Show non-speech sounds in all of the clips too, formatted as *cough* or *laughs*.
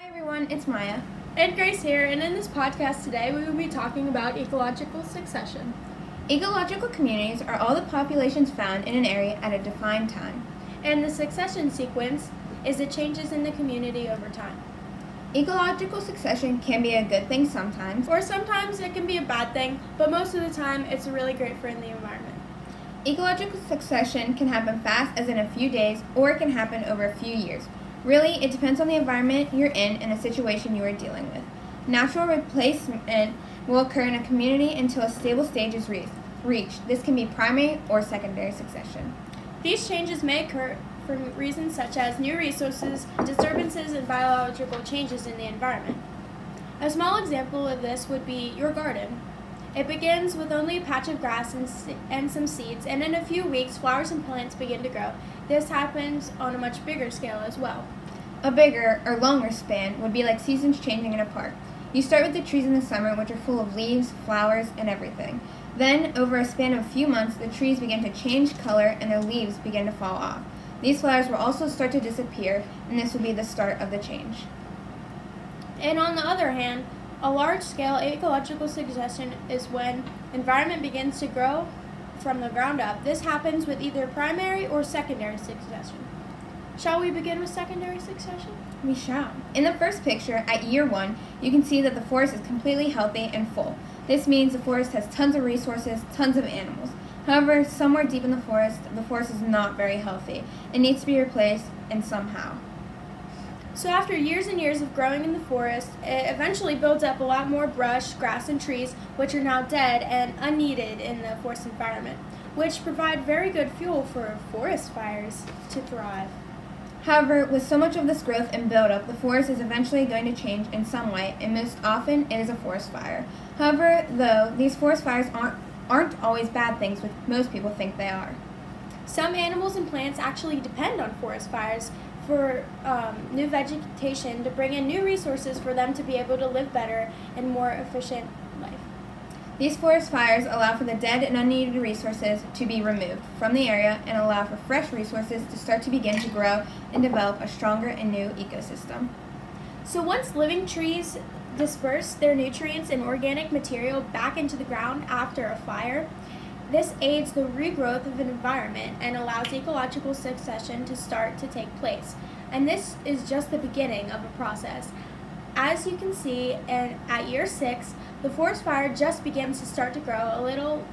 Hi everyone, it's Myah. And Grace here, and in this podcast today we will be talking about ecological succession. Ecological communities are all the populations found in an area at a defined time. And the succession sequence is the changes in the community over time. Ecological succession can be a good thing sometimes, Or sometimes it can be a bad thing, but most of the time it's a really great for the environment. ecological succession can happen fast as in a few days or it can happen over a few years. Really, it depends on the environment you're in and the situation you are dealing with. Natural replacement will occur in a community until a stable stage is re- reached. This can be primary or secondary succession. These changes may occur for reasons such as new resources, disturbances, and biological changes in the environment. A small example of this would be your garden. It begins with only a patch of grass and, and some seeds, and in a few weeks, flowers and plants begin to grow. This happens on a much bigger scale as well. A bigger or longer span would be like seasons changing in a park. You start with the trees in the summer, which are full of leaves, flowers, and everything. Then, over a span of a few months, the trees begin to change color and their leaves begin to fall off. These flowers will also start to disappear, and this will be the start of the change. And on the other hand, a large scale ecological succession is when environment begins to grow from the ground up. This happens with either primary or secondary succession. Shall we begin with secondary succession? We shall. In the first picture, at year one, you can see that the forest is completely healthy and full. This means the forest has tons of resources, tons of animals. However, somewhere deep in the forest, the forest is not very healthy. It needs to be replaced, and somehow. So, after years and years of growing in the forest, it eventually builds up a lot more brush, grass, and trees, which are now dead and unneeded in the forest environment, which provide very good fuel for forest fires to thrive. However, with so much of this growth and buildup, the forest is eventually going to change in some way, and most often it is a forest fire. However, though, these forest fires aren't, aren't always bad things, which most people think they are. Some animals and plants actually depend on forest fires for um, new vegetation to bring in new resources for them to be able to live better and more efficient life. These forest fires allow for the dead and unneeded resources to be removed from the area and allow for fresh resources to start to begin to grow and develop a stronger and new ecosystem. So once living trees disperse their nutrients and organic material back into the ground after a fire, this aids the regrowth of an environment and allows ecological succession to start to take place. And this is just the beginning of a process. As you can see, and at year six, the forest fire just begins to start to grow a little,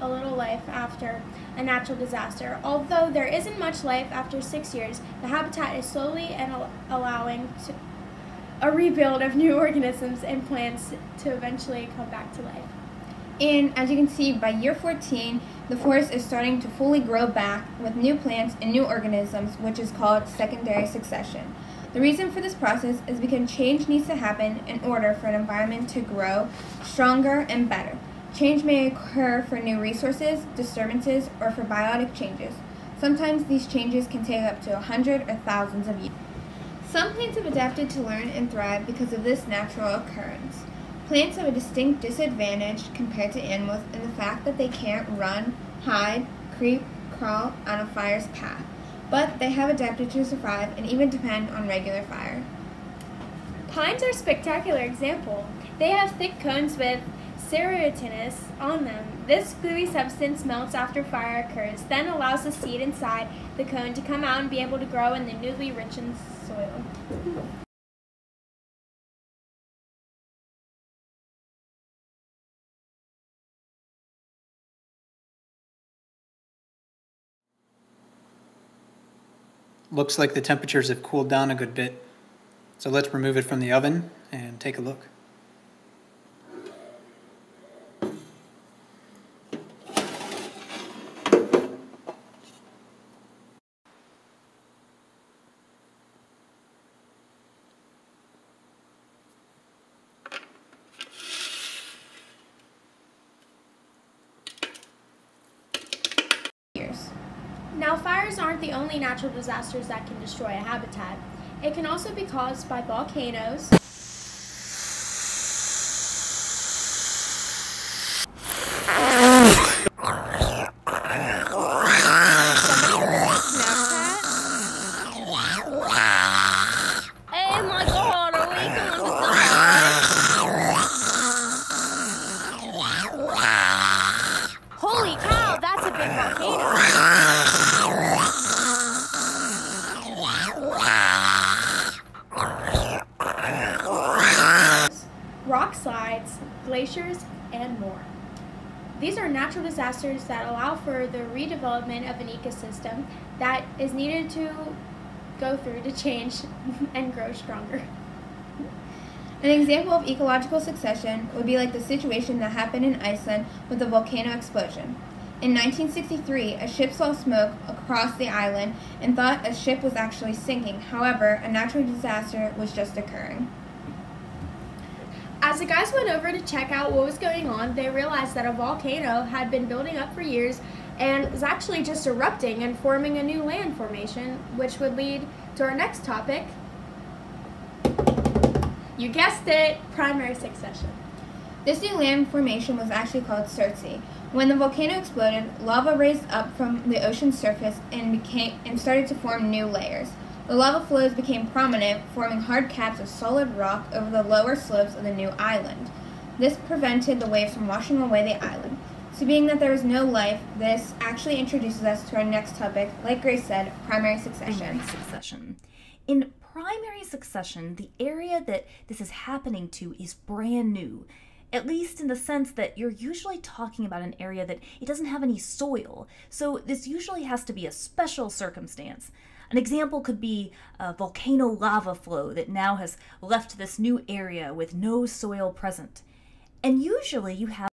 a little life after a natural disaster. Although there isn't much life after six years, the habitat is slowly and al- allowing to, a rebuild of new *laughs* organisms and plants to eventually come back to life. And as you can see, by year 14, the forest is starting to fully grow back with new plants and new organisms, which is called secondary succession. The reason for this process is because change needs to happen in order for an environment to grow stronger and better. Change may occur for new resources, disturbances, or for biotic changes. Sometimes these changes can take up to a hundred or thousands of years. Some plants have adapted to learn and thrive because of this natural occurrence. Plants have a distinct disadvantage compared to animals in the fact that they can't run, hide, creep, crawl on a fire's path, but they have adapted to survive and even depend on regular fire. Pines are a spectacular example. They have thick cones with serotinous on them. This gluey substance melts after fire occurs, then allows the seed inside the cone to come out and be able to grow in the newly richened soil. Looks like the temperatures have cooled down a good bit. So let's remove it from the oven and take a look. Years. Now, fires aren't the only natural disasters that can destroy a habitat. It can also be caused by volcanoes. Glaciers, and more. These are natural disasters that allow for the redevelopment of an ecosystem that is needed to go through to change *laughs* and grow stronger. An example of ecological succession would be like the situation that happened in Iceland with the volcano explosion. In 1963, a ship saw smoke across the island and thought a ship was actually sinking. However, a natural disaster was just occurring. As the guys went over to check out what was going on, they realized that a volcano had been building up for years and was actually just erupting and forming a new land formation, which would lead to our next topic. You guessed it, primary succession. This new land formation was actually called Surtsey. When the volcano exploded, lava raised up from the ocean's surface and became and started to form new layers. The lava flows became prominent, forming hard caps of solid rock over the lower slopes of the new island. This prevented the waves from washing away the island. So, being that there was no life, this actually introduces us to our next topic, like Grace said, primary succession. Primary succession. In primary succession, the area that this is happening to is brand new. At least in the sense that you're usually talking about an area that it doesn't have any soil. So, this usually has to be a special circumstance. An example could be a volcano lava flow that now has left this new area with no soil present. And usually you have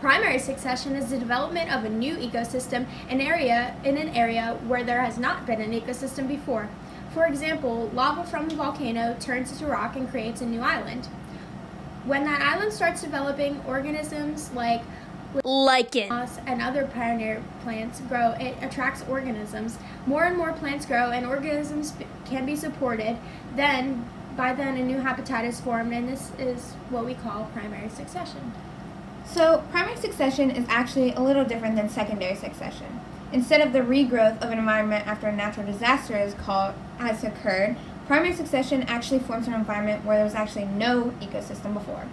Primary succession is the development of a new ecosystem an area in an area where there has not been an ecosystem before. For example, lava from the volcano turns into rock and creates a new island. When that island starts developing, organisms like lichen and other pioneer plants grow. It attracts organisms. More and more plants grow, and organisms can be supported. Then, by then, a new habitat is formed, and this is what we call primary succession. So, primary succession is actually a little different than secondary succession. Instead of the regrowth of an environment after a natural disaster is called, has occurred, primary succession actually forms an environment where there was actually no ecosystem before.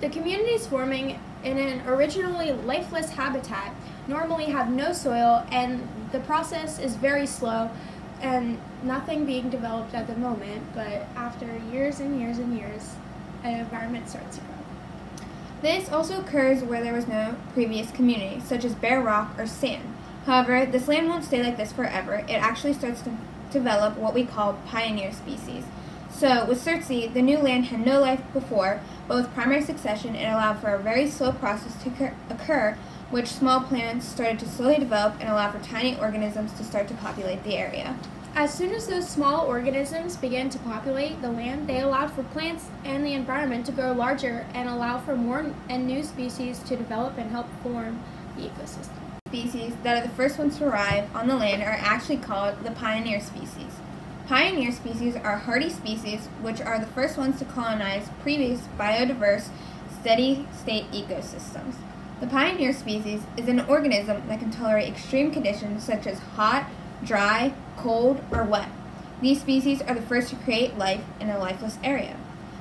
The communities forming in an originally lifeless habitat normally have no soil and the process is very slow and nothing being developed at the moment, but after years and years and years, an environment starts to grow. This also occurs where there was no previous community, such as bare rock or sand. However, this land won't stay like this forever. It actually starts to develop what we call pioneer species. So, with Surtsey, the new land had no life before, but with primary succession, it allowed for a very slow process to occur, which small plants started to slowly develop and allow for tiny organisms to start to populate the area. As soon as those small organisms began to populate the land, they allowed for plants and the environment to grow larger and allow for more and new species to develop and help form the ecosystem. Species that are the first ones to arrive on the land are actually called the pioneer species. Pioneer species are hardy species which are the first ones to colonize previous biodiverse, steady state ecosystems. The pioneer species is an organism that can tolerate extreme conditions such as hot, dry, cold, or wet. These species are the first to create life in a lifeless area.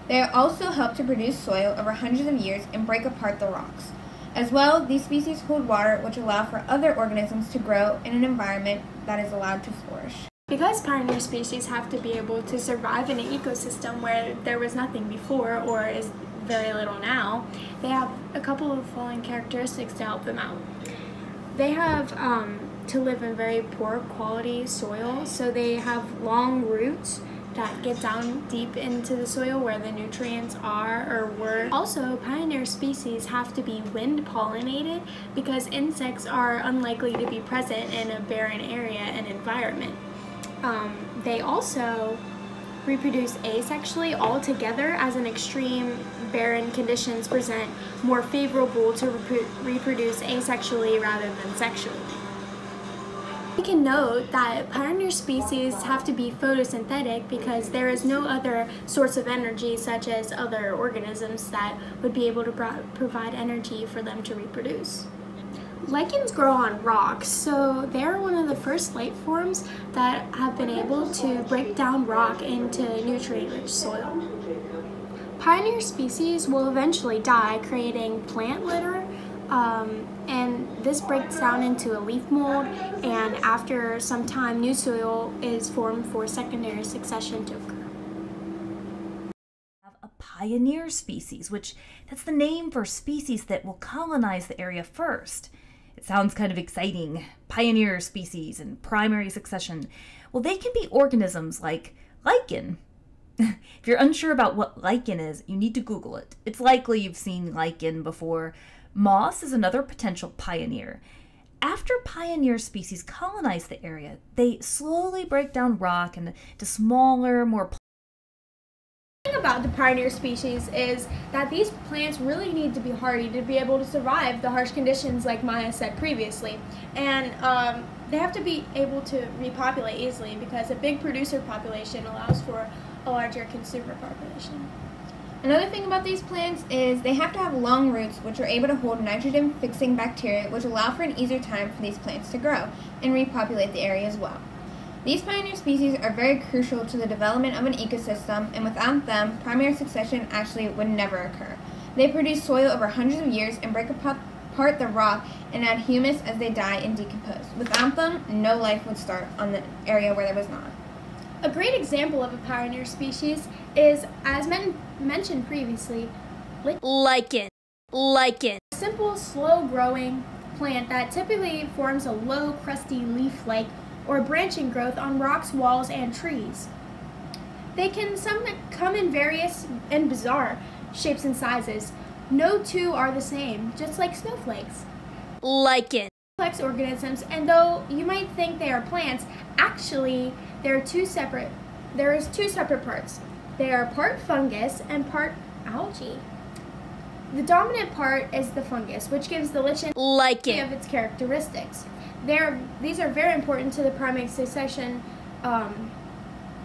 They also help to produce soil over hundreds of years and break apart the rocks. As well, these species hold water which allow for other organisms to grow in an environment that is allowed to flourish. Because pioneer species have to be able to survive in an ecosystem where there was nothing before or is very little now, they have a couple of following characteristics to help them out. They have um, to live in very poor quality soil. So they have long roots that get down deep into the soil where the nutrients are or were. Also, pioneer species have to be wind pollinated because insects are unlikely to be present in a barren area and environment. Um, they also reproduce asexually altogether as an extreme barren conditions present more favorable to reproduce asexually rather than sexually. We can note that pioneer species have to be photosynthetic because there is no other source of energy such as other organisms that would be able to provide energy for them to reproduce. Lichens grow on rocks, so they're one of the first life forms that have been able to break down rock into nutrient-rich soil. Pioneer species will eventually die, creating plant litter um, and this breaks down into a leaf mold and after some time new soil is formed for secondary succession to occur. A pioneer species, which that's the name for species that will colonize the area first. It sounds kind of exciting. Pioneer species and primary succession. Well, they can be organisms like lichen. *laughs* if you're unsure about what lichen is, you need to Google it. It's likely you've seen lichen before. Moss is another potential pioneer. After pioneer species colonize the area, they slowly break down rock into smaller, more about the pioneer species is that these plants really need to be hardy to be able to survive the harsh conditions like Myah said previously. And um, they have to be able to repopulate easily because a big producer population allows for a larger consumer population. Another thing about these plants is they have to have long roots which are able to hold nitrogen fixing bacteria which allow for an easier time for these plants to grow and repopulate the area as well. These pioneer species are very crucial to the development of an ecosystem, and without them, primary succession actually would never occur. They produce soil over hundreds of years and break apart the rock and add humus as they die and decompose. Without them, no life would start on the area where there was not. A great example of a pioneer species is, as men- mentioned previously, lichen. Lichen. A simple, slow-growing plant that typically forms a low, crusty leaf-like or branching growth on rocks, walls, and trees. They can some come in various and bizarre shapes and sizes. No two are the same, just like snowflakes. Lichen. Complex organisms, and though you might think they are plants, actually there are two separate there is two separate parts. They are part fungus and part algae. The dominant part is the fungus, which gives the lichen lichen of its characteristics. They're, these are very important to the primary succession um,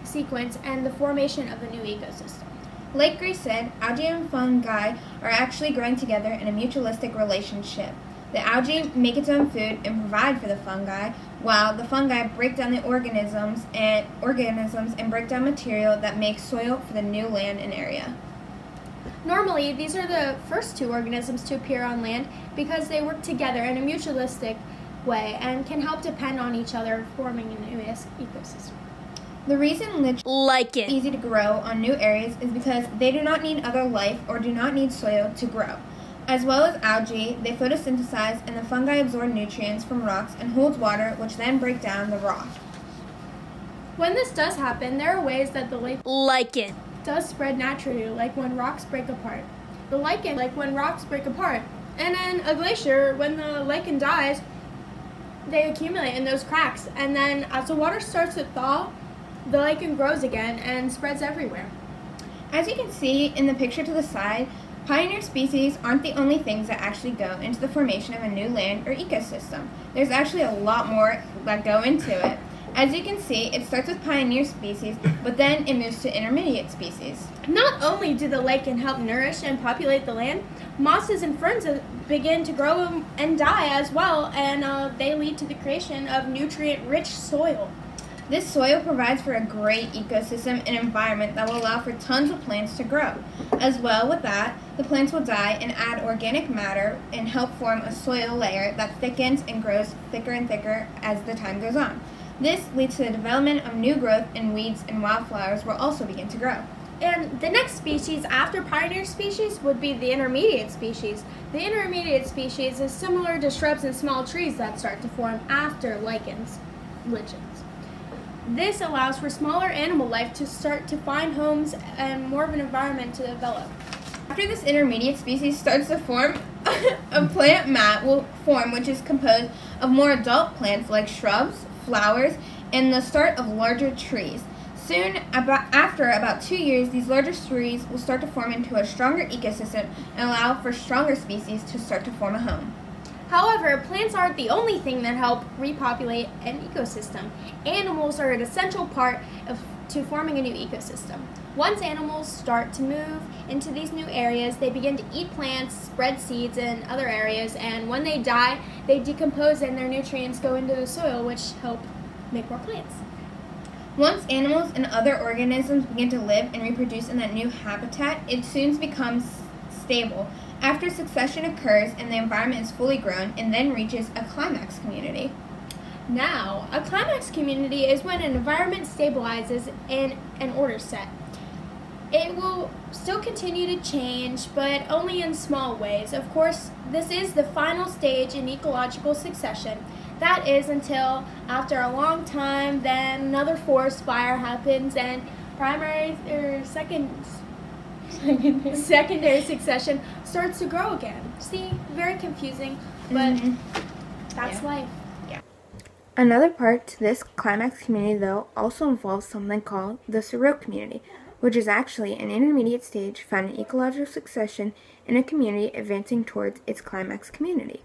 sequence and the formation of a new ecosystem. Like Grace said, algae and fungi are actually growing together in a mutualistic relationship. The algae make its own food and provide for the fungi, while the fungi break down the organisms and organisms and break down material that makes soil for the new land and area. Normally, these are the first two organisms to appear on land because they work together in a mutualistic way and can help depend on each other, forming a new ecosystem. The reason lich lichen is easy to grow on new areas is because they do not need other life or do not need soil to grow. As well as algae, they photosynthesize and the fungi absorb nutrients from rocks and holds water which then break down the rock. When this does happen, there are ways that the lichen does spread naturally, like when rocks break apart. The lichen, like when rocks break apart. And then a glacier, when the lichen dies, they accumulate in those cracks. And then as the water starts to thaw, the lichen grows again and spreads everywhere. As you can see in the picture to the side, pioneer species aren't the only things that actually go into the formation of a new land or ecosystem. There's actually a lot more that go into it. As you can see, it starts with pioneer species, but then it moves to intermediate species. Not only do the lichen help nourish and populate the land, mosses and ferns begin to grow and die as well, and uh, they lead to the creation of nutrient-rich soil. This soil provides for a great ecosystem and environment that will allow for tons of plants to grow. As well with that, the plants will die and add organic matter and help form a soil layer that thickens and grows thicker and thicker as the time goes on. This leads to the development of new growth and weeds and wildflowers will also begin to grow. And the next species after pioneer species would be the intermediate species. The intermediate species is similar to shrubs and small trees that start to form after lichens, lichens. This allows for smaller animal life to start to find homes and more of an environment to develop. After this intermediate species starts to form, *laughs* a plant mat will form which is composed of more adult plants like shrubs, flowers, and the start of larger trees. Soon, about, after about two years, these larger trees will start to form into a stronger ecosystem and allow for stronger species to start to form a home. However, plants aren't the only thing that help repopulate an ecosystem. Animals are an essential part of to forming a new ecosystem. Once animals start to move into these new areas, they begin to eat plants, spread seeds in other areas, and when they die, they decompose and their nutrients go into the soil, which help make more plants. Once animals and other organisms begin to live and reproduce in that new habitat, it soon becomes stable. After succession occurs and the environment is fully grown and then reaches a climax community. Now, a climax community is when an environment stabilizes and an order set. It will still continue to change, but only in small ways. Of course, this is the final stage in ecological succession. That is until after a long time, then another forest fire happens and primary or second Secondary. secondary succession starts to grow again. See, very confusing, but Mhm. that's Yeah. life. Another part to this climax community, though, also involves something called the surreal community, which is actually an intermediate stage found in ecological succession in a community advancing towards its climax community.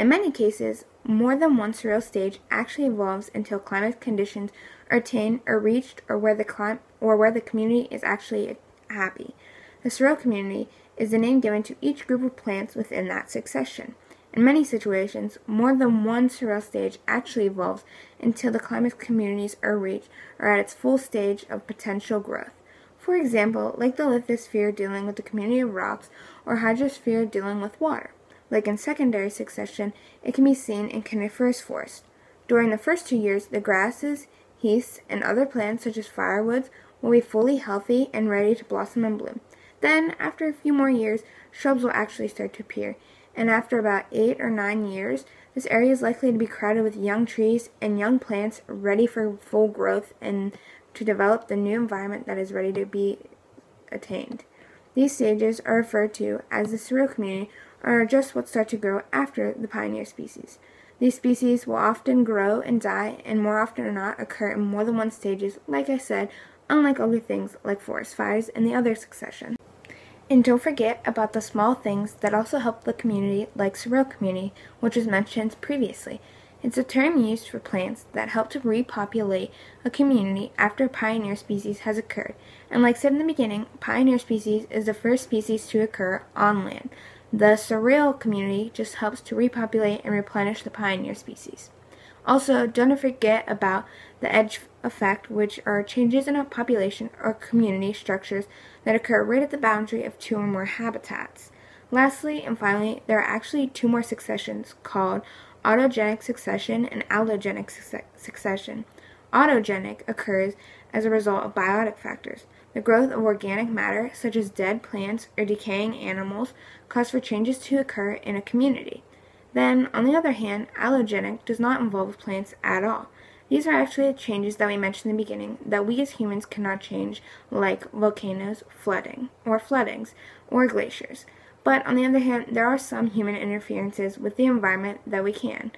In many cases, more than one surreal stage actually evolves until climax conditions are attained or reached, or where the clim- or where the community is actually happy. The surreal community is the name given to each group of plants within that succession. In many situations, more than one surreal stage actually evolves until the climax communities are reached or at its full stage of potential growth. For example, like the lithosphere dealing with the community of rocks or hydrosphere dealing with water. Like in secondary succession, it can be seen in coniferous forest. During the first two years, the grasses, heaths, and other plants such as firewoods will be fully healthy and ready to blossom and bloom. Then, after a few more years, shrubs will actually start to appear, and after about eight or nine years, this area is likely to be crowded with young trees and young plants ready for full growth and to develop the new environment that is ready to be attained. These stages are referred to as the surreal community are just what start to grow after the pioneer species. These species will often grow and die and more often than not occur in more than one stages, like I said, unlike other things like forest fires and the other succession. And don't forget about the small things that also help the community, like surreal community, which was mentioned previously. It's a term used for plants that help to repopulate a community after a pioneer species has occurred. And like said in the beginning, pioneer species is the first species to occur on land. The surreal community just helps to repopulate and replenish the pioneer species. Also, don't forget about the edge effect, which are changes in a population or community structures that occur right at the boundary of two or more habitats. Lastly and finally, there are actually two more successions called autogenic succession and allogenic succe- succession. Autogenic occurs as a result of biotic factors. The growth of organic matter, such as dead plants or decaying animals, cause for changes to occur in a community. Then, on the other hand, allogenic does not involve plants at all. These are actually the changes that we mentioned in the beginning that we as humans cannot change, like volcanoes, flooding, or floodings, or glaciers. But on the other hand, there are some human interferences with the environment that we can.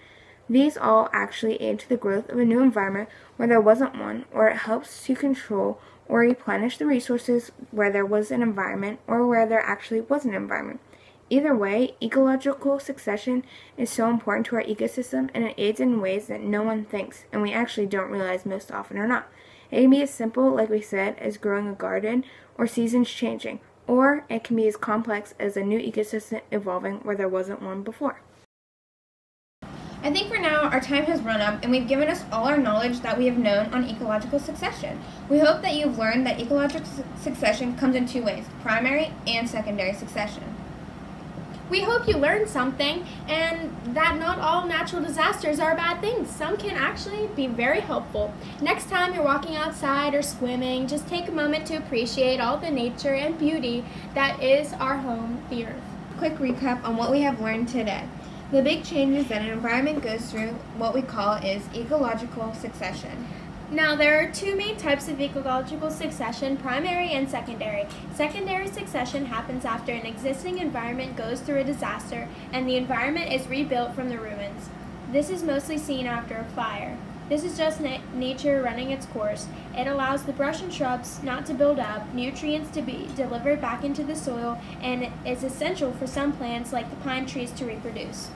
These all actually aid to the growth of a new environment where there wasn't one, or it helps to control or replenish the resources where there was an environment or where there actually was an environment. Either way, ecological succession is so important to our ecosystem and it aids in ways that no one thinks and we actually don't realize most often or not. It can be as simple, like we said, as growing a garden or seasons changing, or it can be as complex as a new ecosystem evolving where there wasn't one before. I think for now our time has run up and we've given us all our knowledge that we have known on ecological succession. We hope that you've learned that ecological su- succession comes in two ways primary and secondary succession. We hope you learned something and that not all natural disasters are bad things. Some can actually be very helpful. Next time you're walking outside or swimming, just take a moment to appreciate all the nature and beauty that is our home, the earth. Quick recap on what we have learned today. The big changes that an environment goes through, what we call is ecological succession. Now, there are two main types of ecological succession primary and secondary. Secondary succession happens after an existing environment goes through a disaster and the environment is rebuilt from the ruins. This is mostly seen after a fire. This is just na- nature running its course. It allows the brush and shrubs not to build up, nutrients to be delivered back into the soil, and is essential for some plants like the pine trees to reproduce.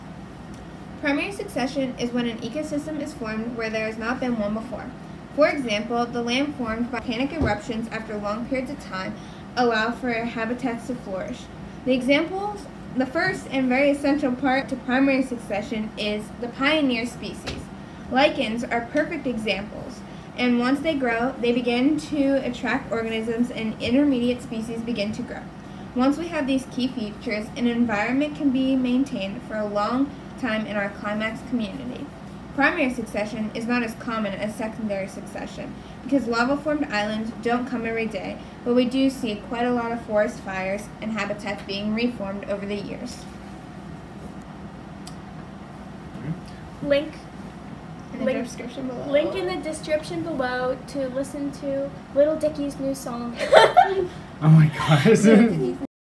Primary succession is when an ecosystem is formed where there has not been one before. For example, the land formed by volcanic eruptions after long periods of time allow for habitats to flourish. The examples, the first and very essential part to primary succession is the pioneer species. Lichens are perfect examples, and once they grow, they begin to attract organisms and intermediate species begin to grow. Once we have these key features, an environment can be maintained for a long time in our climax community. Primary succession is not as common as secondary succession because lava formed islands don't come every day, but we do see quite a lot of forest fires and habitats being reformed over the years. Mm-hmm. Link In the Link- description below. link in the description below to listen to Little Dicky's new song. *laughs* *laughs* Oh my gosh. *laughs*